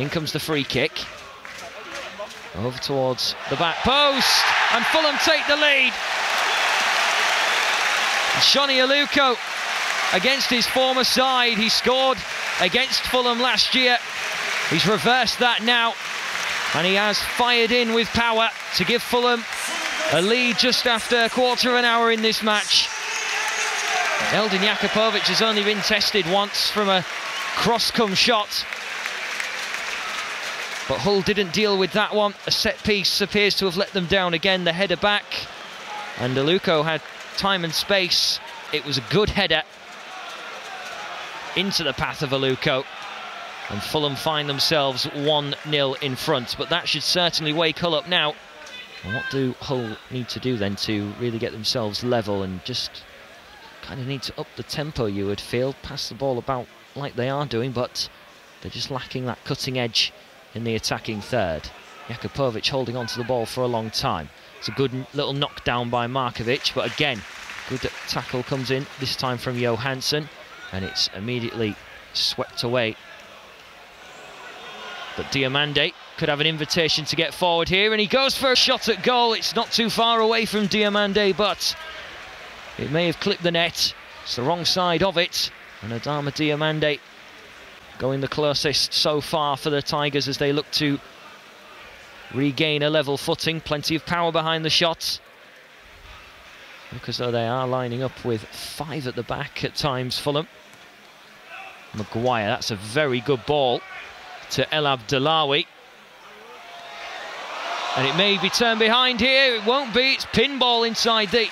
In comes the free kick. Over towards the back post, and Fulham take the lead. Johnny Aluko against his former side. He scored against Fulham last year. He's reversed that now, and he has fired in with power to give Fulham a lead just after a quarter of an hour in this match. Eldin Jakupovic has only been tested once from a cross-come shot. But Hull didn't deal with that one. A set piece appears to have let them down again. The header back. And Aluko had time and space. It was a good header into the path of Aluko. And Fulham find themselves 1-0 in front. But that should certainly wake Hull up now. And what do Hull need to do then to really get themselves level and just kind of need to up the tempo, you would feel, pass the ball about like they are doing, but they're just lacking that cutting edge in the attacking third. Jakupovic holding on to the ball for a long time. It's a good little knockdown by Markovic, but again, good tackle comes in, this time from Johansen, and it's immediately swept away. But Diomande could have an invitation to get forward here, and he goes for a shot at goal. It's not too far away from Diomande, but it may have clipped the net. It's the wrong side of it, and Adama Diomande going the closest so far for the Tigers as they look to regain a level footing. Plenty of power behind the shots. Look as though they are lining up with five at the back at times, Fulham. Maguire, that's a very good ball to Elabdellaoui. And it may be turned behind here, it won't be, it's pinball inside the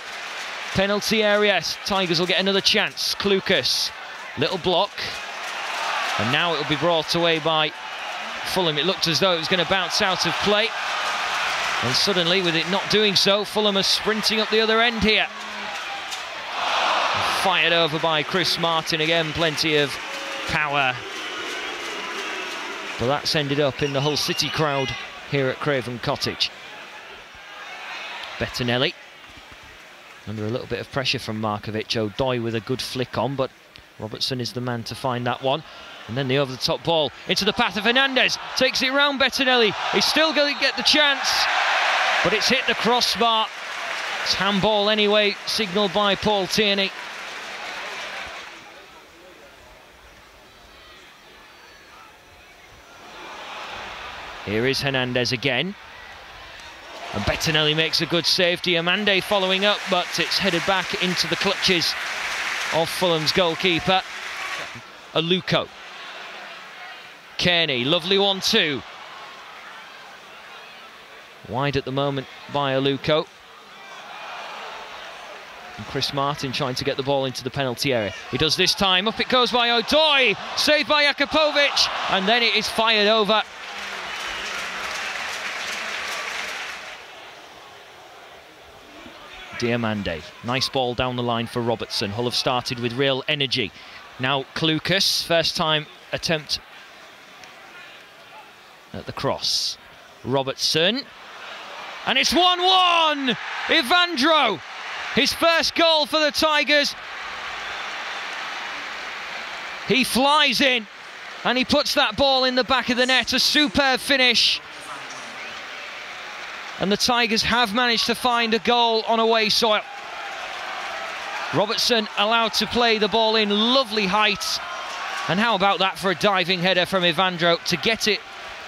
penalty area. Tigers will get another chance. Clucas, little block, and now it will be brought away by Fulham. It looked as though it was going to bounce out of play. And suddenly, with it not doing so, Fulham are sprinting up the other end here. Fired over by Chris Martin again, plenty of power. But that's ended up in the Hull City crowd here at Craven Cottage. Bettinelli under a little bit of pressure from Markovic. Odoi with a good flick on, but Robertson is the man to find that one. And then the over-the-top ball into the path of Hernandez. Takes it round Bettinelli. He's still going to get the chance, but it's hit the crossbar. It's handball anyway, signalled by Paul Tierney. Here is Hernandez again. And Bettinelli makes a good save. Diomande following up, but it's headed back into the clutches of Fulham's goalkeeper, Aluko. Cairney, lovely one too. Wide at the moment by Aluko. And Chris Martin trying to get the ball into the penalty area. He does this time. Up it goes by Odoi. Saved by Jakupovic. And then it is fired over. Diomande. Nice ball down the line for Robertson. Hull have started with real energy. Now Clucas, first time attempt at the cross. Robertson. And it's 1-1! Evandro! His first goal for the Tigers. He flies in and he puts that ball in the back of the net. A superb finish. And the Tigers have managed to find a goal on away soil. Robertson allowed to play the ball in lovely height. And how about that for a diving header from Evandro to get it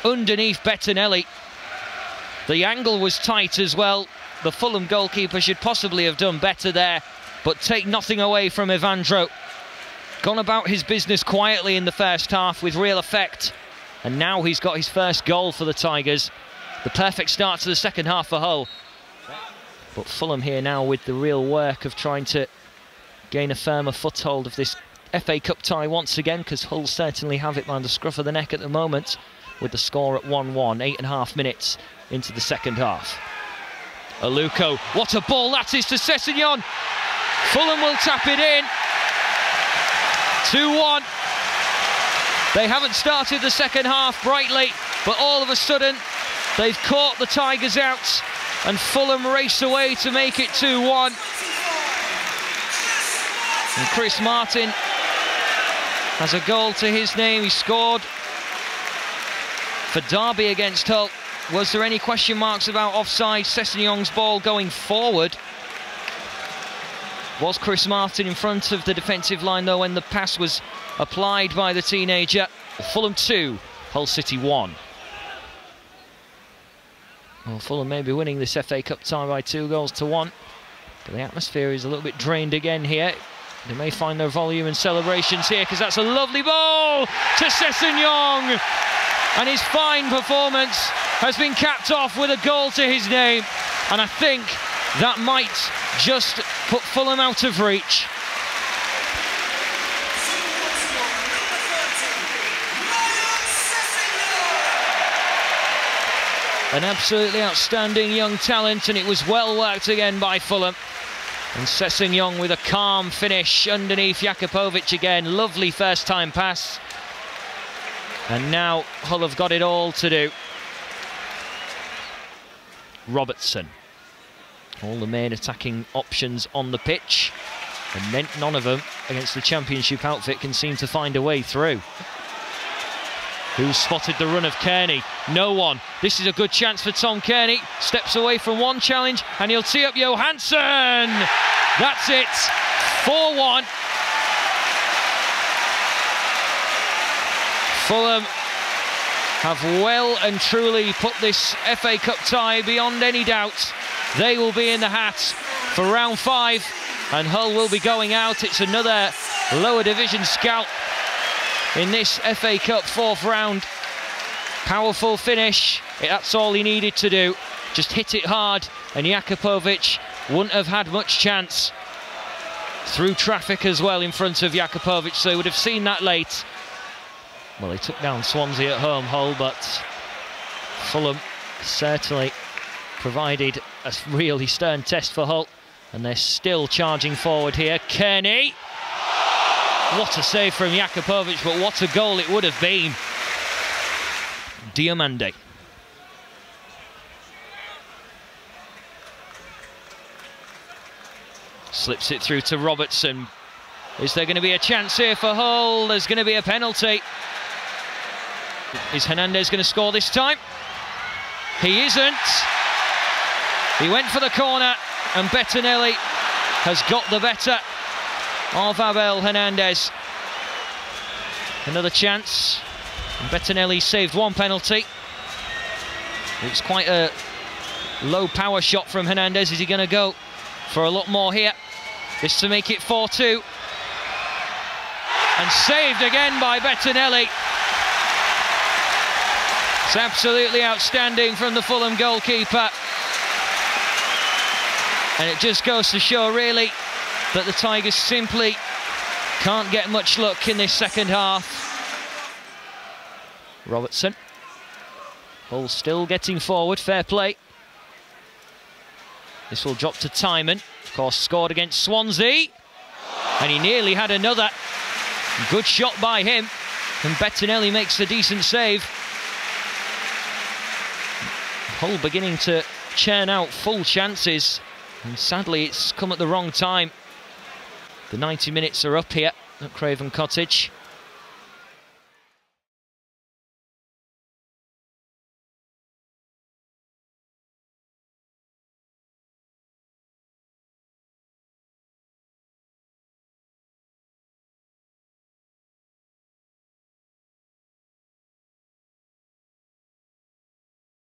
underneath Bettinelli. The angle was tight as well. The Fulham goalkeeper should possibly have done better there, but take nothing away from Evandro. Gone about his business quietly in the first half with real effect. And now he's got his first goal for the Tigers. The perfect start to the second half for Hull. But Fulham here now with the real work of trying to gain a firmer foothold of this FA Cup tie once again, because Hull certainly have it by the scruff of the neck at the moment with the score at 1-1, eight and a half minutes into the second half. Aluko, what a ball that is to Sessegnon. Fulham will tap it in. 2-1. They haven't started the second half brightly, but all of a sudden they've caught the Tigers out and Fulham race away to make it 2-1. And Chris Martin has a goal to his name. He scored for Derby against Hull. Was there any question marks about offside? Sessegnon's ball going forward. Was Chris Martin in front of the defensive line though when the pass was applied by the teenager? Fulham 2, Hull City 1. Well, Fulham may be winning this FA Cup tie by two goals to one. But the atmosphere is a little bit drained again here. They may find their volume and celebrations here because that's a lovely ball to Sessegnong. And his fine performance has been capped off with a goal to his name. And I think that might just put Fulham out of reach. An absolutely outstanding young talent, and it was well worked again by Fulham. And Sessegnon with a calm finish underneath Jakupovic again. Lovely first time pass. And now Hull have got it all to do. Robertson. All the main attacking options on the pitch. And none of them against the championship outfit can seem to find a way through. Who spotted the run of Cairney? No one. This is a good chance for Tom Cairney. Steps away from one challenge and he'll tee up Johansen. That's it. 4 1. Fulham have well and truly put this FA Cup tie beyond any doubt. They will be in the hat for round five, and Hull will be going out. It's another lower division scalp in this FA Cup fourth round. Powerful finish. That's all he needed to do. Just hit it hard, and Jakupovic wouldn't have had much chance. Through traffic as well in front of Jakupovic, so he would have seen that late. Well, he took down Swansea at home, Hull, but Fulham certainly provided a really stern test for Hull. And they're still charging forward here. Cairney. What a save from Jakupovic, but what a goal it would have been. Diomande. Slips it through to Robertson. Is there going to be a chance here for Hull? There's going to be a penalty. Is Hernandez going to score this time? He isn't. He went for the corner, and Bettinelli has got the better of Abel Hernandez. Another chance. And Bettinelli saved one penalty. It's quite a low power shot from Hernandez. Is he going to go for a lot more here? This to make it 4-2. And saved again by Bettinelli. It's absolutely outstanding from the Fulham goalkeeper. And it just goes to show, really, that the Tigers simply can't get much luck in this second half. Robertson. Ball still getting forward, fair play. This will drop to Tymon. Of course, scored against Swansea. And he nearly had another. Good shot by him. And Bettinelli makes a decent save. Hull beginning to churn out full chances. And sadly, it's come at the wrong time. The 90 minutes are up here at Craven Cottage.